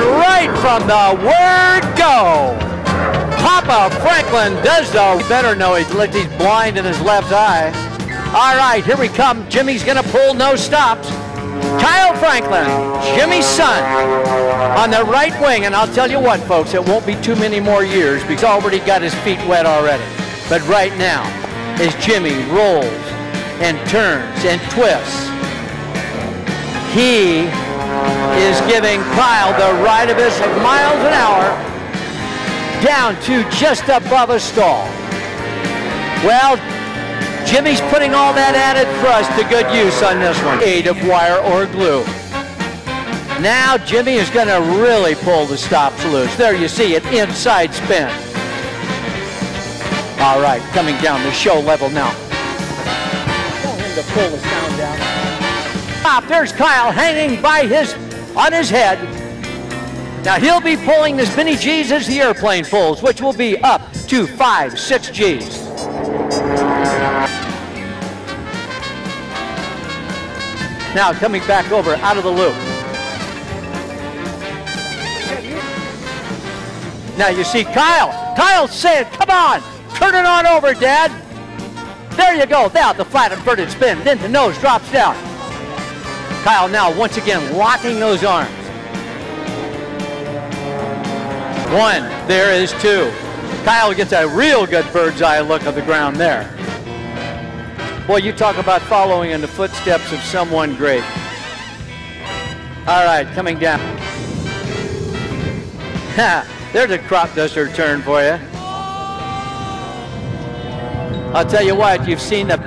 Right from the word go, Papa Franklin does the better know he's, he's blind in his left eye. All right, here we come. Jimmy's going to pull no stops. Kyle Franklin, Jimmy's son, on the right wing. And I'll tell you what, folks, it won't be too many more years because already got his feet wet already. But right now, as Jimmy rolls and turns and twists, he is giving Kyle the ride of his miles an hour down to just above a stall. Well, Jimmy's putting all that added thrust to good use on this one. Aid of wire or glue. Now Jimmy is going to really pull the stops loose. There you see it, inside spin. All right, coming down the show level now. Want him to pull the sound Stop, there's Kyle hanging by his, on his head. Now he'll be pulling as many G's as the airplane pulls, which will be up to five, six G's. Now coming back over out of the loop. Now you see Kyle. Kyle saying, come on, turn it on over, Dad. There you go. Now the flat inverted spin. Then the nose drops down. Kyle now once again locking those arms. One, there is two. Kyle gets a real good bird's eye look of the ground there. Boy, you talk about following in the footsteps of someone great. All right, coming down. There's a crop duster turn for you. I'll tell you what, you've seen the